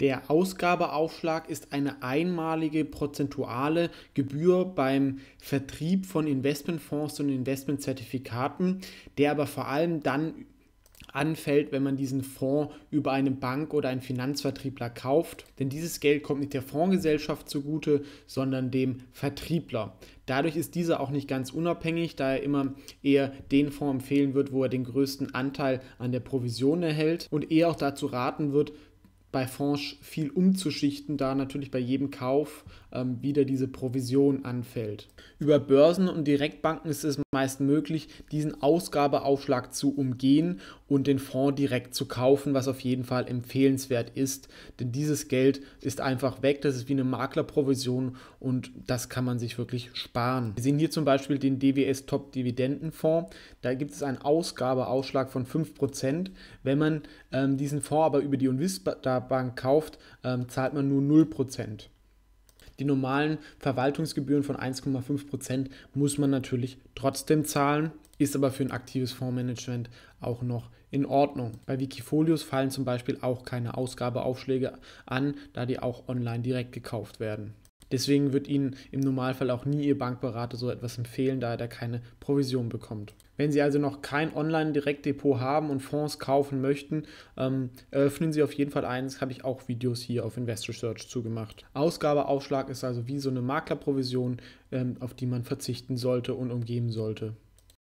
Der Ausgabeaufschlag ist eine einmalige prozentuale Gebühr beim Vertrieb von Investmentfonds und Investmentzertifikaten, der aber vor allem dann anfällt, wenn man diesen Fonds über eine Bank oder einen Finanzvertriebler kauft. Denn dieses Geld kommt nicht der Fondsgesellschaft zugute, sondern dem Vertriebler. Dadurch ist dieser auch nicht ganz unabhängig, da er immer eher den Fonds empfehlen wird, wo er den größten Anteil an der Provision erhält und eher auch dazu raten wird, bei Fonds viel umzuschichten, da natürlich bei jedem Kauf ähm, wieder diese Provision anfällt. Über Börsen und Direktbanken ist es meist möglich, diesen Ausgabeaufschlag zu umgehen und den Fonds direkt zu kaufen, was auf jeden Fall empfehlenswert ist, denn dieses Geld ist einfach weg, das ist wie eine Maklerprovision und das kann man sich wirklich sparen. Wir sehen hier zum Beispiel den DWS Top Dividendenfonds, da gibt es einen Ausgabeausschlag von 5%. Wenn man ähm, diesen Fonds aber über die Unvista Bank kauft, ähm, zahlt man nur 0%. Die normalen Verwaltungsgebühren von 1,5% muss man natürlich trotzdem zahlen, ist aber für ein aktives Fondsmanagement auch noch in Ordnung. Bei Wikifolios fallen zum Beispiel auch keine Ausgabeaufschläge an, da die auch online direkt gekauft werden. Deswegen wird Ihnen im Normalfall auch nie Ihr Bankberater so etwas empfehlen, da er da keine Provision bekommt. Wenn Sie also noch kein Online-Direktdepot haben und Fonds kaufen möchten, ähm, eröffnen Sie auf jeden Fall eins. Habe ich auch Videos hier auf Investor Search zugemacht. Ausgabeaufschlag ist also wie so eine Maklerprovision, ähm, auf die man verzichten sollte und umgeben sollte.